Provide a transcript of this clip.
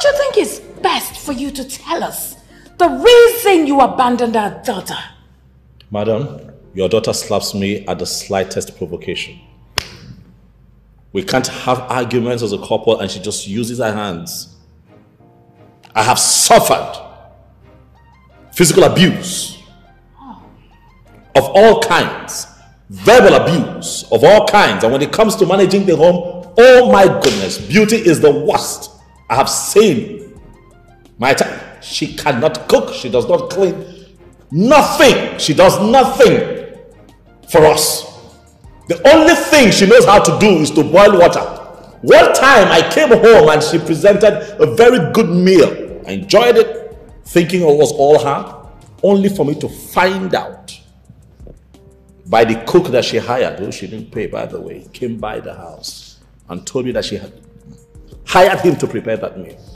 don't you think it's best for you to tell us the reason you abandoned our daughter? Madam, your daughter slaps me at the slightest provocation. We can't have arguments as a couple and she just uses her hands. I have suffered physical abuse of all kinds, verbal abuse of all kinds. And when it comes to managing the home, oh my goodness, beauty is the worst I have seen. My time, she cannot cook, she does not clean, nothing. She does nothing for us. The only thing she knows how to do is to boil water. One time I came home and she presented a very good meal. I enjoyed it, thinking it was all her, only for me to find out by the cook that she hired, who she didn't pay by the way, came by the house and told me that she had hired him to prepare that meal.